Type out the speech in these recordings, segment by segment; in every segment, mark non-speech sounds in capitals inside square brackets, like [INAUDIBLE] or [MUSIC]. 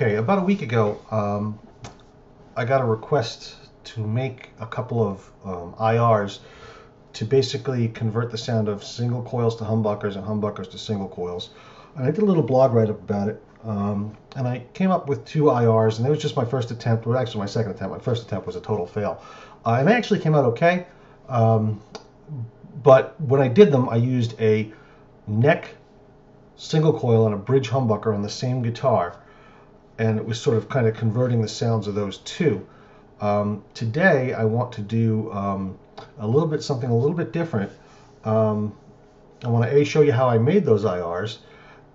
about a week ago, um, I got a request to make a couple of um, IRs to basically convert the sound of single coils to humbuckers and humbuckers to single coils. And I did a little blog write up about it. Um, and I came up with two IRs, and it was just my first attempt. Well, actually, my second attempt. My first attempt was a total fail. Uh, and they actually came out okay. Um, but when I did them, I used a neck single coil and a bridge humbucker on the same guitar. And it was sort of kind of converting the sounds of those two. Um, today, I want to do um, a little bit something a little bit different. Um, I want to a show you how I made those IRs,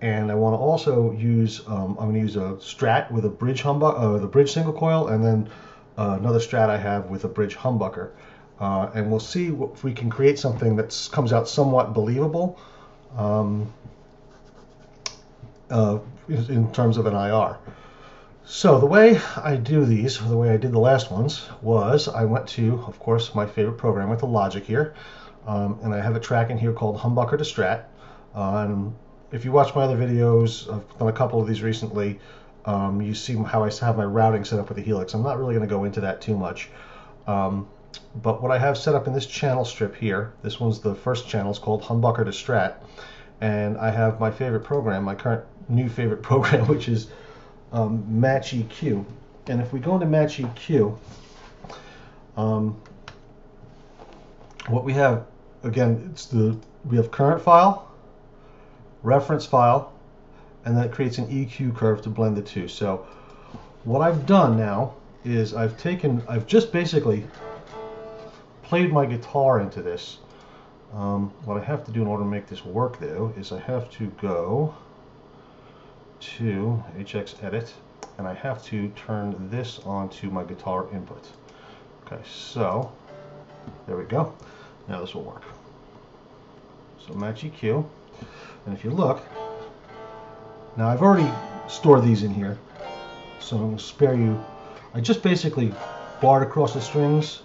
and I want to also use um, I'm going to use a Strat with a bridge humbucker, uh, the bridge single coil, and then uh, another Strat I have with a bridge humbucker, uh, and we'll see if we can create something that comes out somewhat believable. Um, uh, in terms of an IR. So the way I do these, the way I did the last ones, was I went to, of course, my favorite program with the Logic here, um, and I have a track in here called Humbucker to Strat. And if you watch my other videos, I've done a couple of these recently, um, you see how I have my routing set up with the Helix. I'm not really going to go into that too much. Um, but what I have set up in this channel strip here, this one's the first channel, it's called Humbucker to Strat. And I have my favorite program, my current new favorite [LAUGHS] program, which is um, Match EQ. And if we go into Match EQ, um, what we have again, it's the we have current file, reference file, and then it creates an EQ curve to blend the two. So what I've done now is I've taken, I've just basically played my guitar into this. Um, what I have to do in order to make this work though is I have to go to HX Edit and I have to turn this onto my guitar input. Okay, so there we go. Now this will work. So match EQ, and if you look, now I've already stored these in here, so I'm going to spare you. I just basically barred across the strings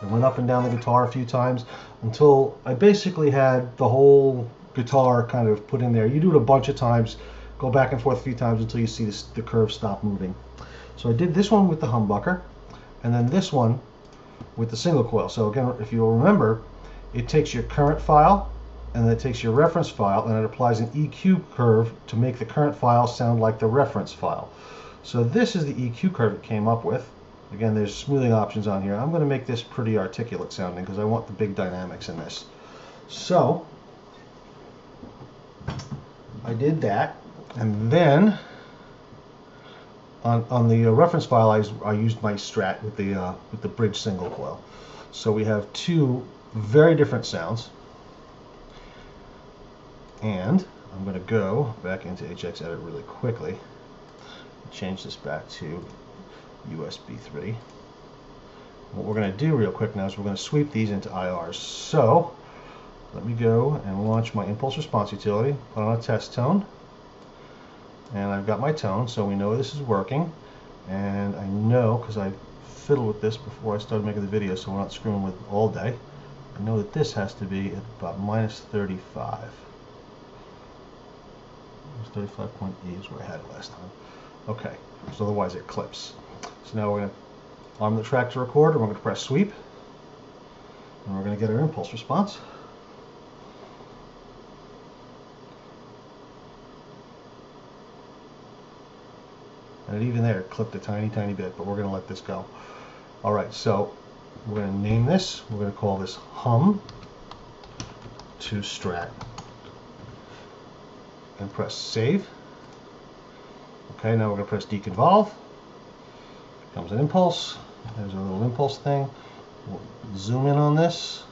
and went up and down the guitar a few times until I basically had the whole guitar kind of put in there. You do it a bunch of times, go back and forth a few times until you see this, the curve stop moving. So I did this one with the humbucker, and then this one with the single coil. So again, if you'll remember, it takes your current file, and then it takes your reference file, and it applies an EQ curve to make the current file sound like the reference file. So this is the EQ curve it came up with. Again, there's smoothing options on here. I'm going to make this pretty articulate sounding because I want the big dynamics in this. So I did that, and then on, on the uh, reference file, I, I used my Strat with the uh, with the bridge single coil. So we have two very different sounds, and I'm going to go back into HX Edit really quickly. Change this back to USB 3. What we're going to do real quick now is we're going to sweep these into IRs. So let me go and launch my impulse response utility, put on a test tone, and I've got my tone, so we know this is working, and I know, because I fiddled with this before I started making the video, so we're not screwing with all day, I know that this has to be at about minus 35. Minus 35.8 is where I had it last time. Okay, so otherwise it clips. So now we're going to arm the track to record, and we're going to press sweep, and we're going to get our impulse response. And even there, it clipped a tiny, tiny bit, but we're going to let this go. All right, so we're going to name this. We're going to call this hum to strat. And press save. Okay, now we're going to press deconvolve. Comes an impulse. There's a little impulse thing. We'll zoom in on this.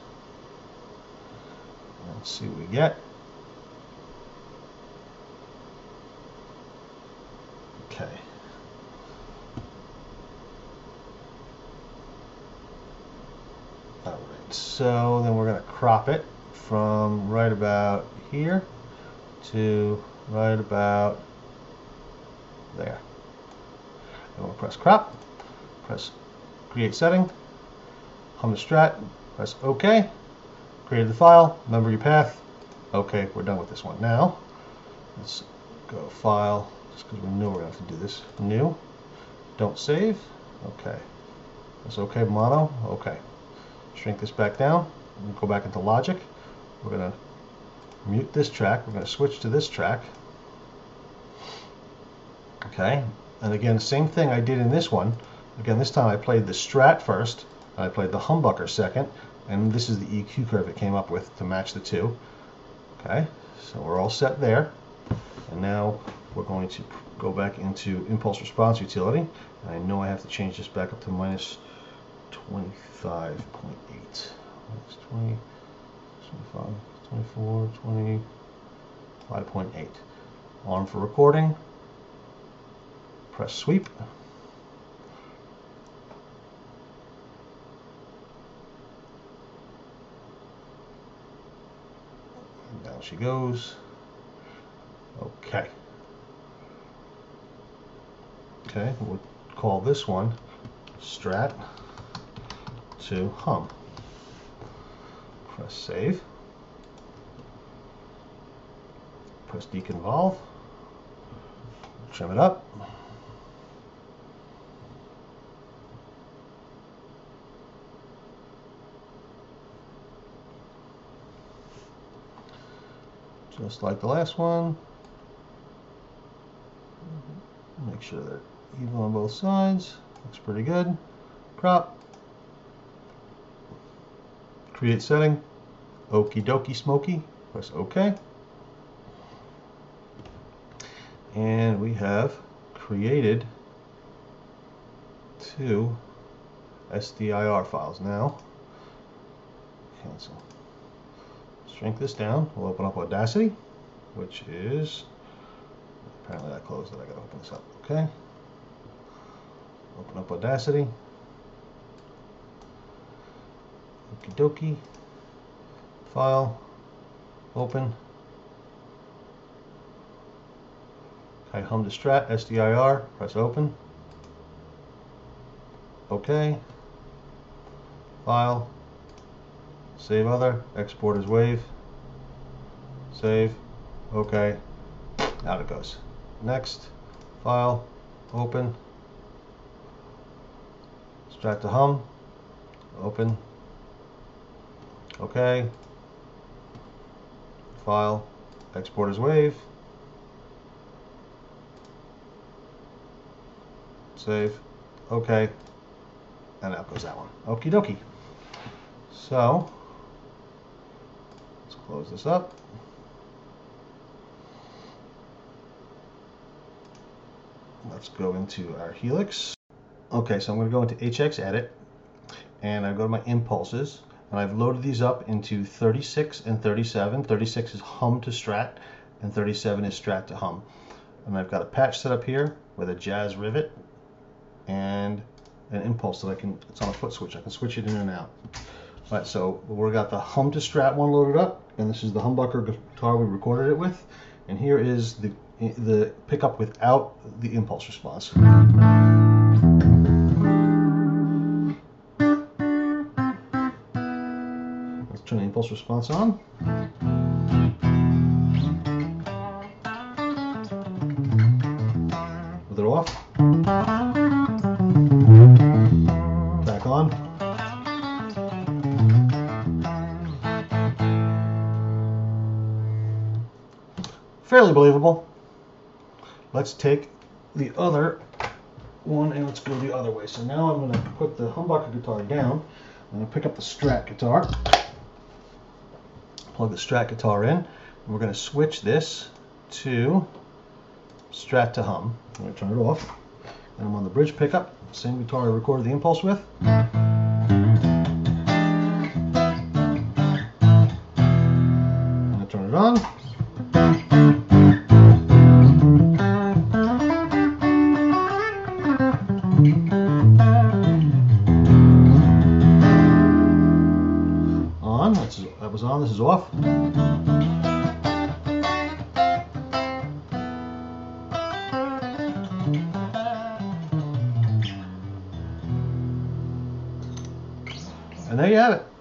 Let's see what we get. Okay. Alright, so then we're going to crop it from right about here to right about there. And we'll press crop press create setting, hum the strat, press OK, created the file, remember your path, OK, we're done with this one. Now, let's go file, just because we know we're going to have to do this. New. Don't save. Okay. That's okay, mono. Okay. Shrink this back down. Go back into Logic. We're going to mute this track. We're going to switch to this track. Okay. And again, same thing I did in this one. Again, this time I played the Strat first. I played the humbucker second. And this is the EQ curve it came up with to match the two. Okay. So we're all set there. And now we're going to go back into impulse response utility. And I know I have to change this back up to minus 25.8. Minus 20, 25, 24, 25.8. On for recording. Press sweep. And down she goes. Okay. Okay, we'll call this one strat to hum. Press save. Press deconvolve. Trim it up. Just like the last one. Make sure they're even on both sides. Looks pretty good. Crop. Create setting. Okie dokie smoky. Press OK. And we have created two SDIR files. Now, cancel. Shrink this down. We'll open up Audacity, which is apparently I closed it. I gotta open this up. Okay. Open up Audacity. Okie dokie. File. Open. I hum the strat, SDIR, press open. OK. File. Save other, export as wave. Save. OK. Out it goes. Next. File. Open. Strat to hum. Open. OK. File. Export as wave. Save. OK. And out goes that one. Okie dokie. So, let's close this up. Let's go into our Helix. Okay, so I'm going to go into HX Edit, and I go to my impulses, and I've loaded these up into 36 and 37. 36 is hum to strat, and 37 is strat to hum. And I've got a patch set up here with a jazz rivet and an impulse that I can, it's on a foot switch, I can switch it in and out. All right, so we've got the hum to strat one loaded up, and this is the humbucker guitar we recorded it with, and here is the the pickup without the impulse response. Turn the impulse response on. With it off. Back on. Fairly believable. Let's take the other one and let's go the other way. So now I'm going to put the humbucker guitar down. I'm going to pick up the Strat guitar, plug the Strat guitar in, we're going to switch this to Strat to hum. I'm going to turn it off. And I'm on the bridge pickup, same guitar I recorded the impulse with. I'm going to turn it on. On, that's, that was on, this is off. And there you have it.